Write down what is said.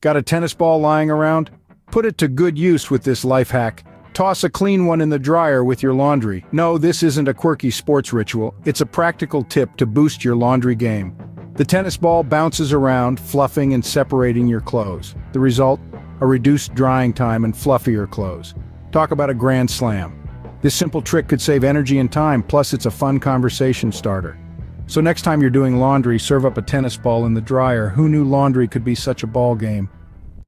Got a tennis ball lying around? Put it to good use with this life hack. Toss a clean one in the dryer with your laundry. No, this isn't a quirky sports ritual. It's a practical tip to boost your laundry game. The tennis ball bounces around, fluffing and separating your clothes. The result? A reduced drying time and fluffier clothes. Talk about a grand slam. This simple trick could save energy and time, plus it's a fun conversation starter. So next time you're doing laundry, serve up a tennis ball in the dryer. Who knew laundry could be such a ball game?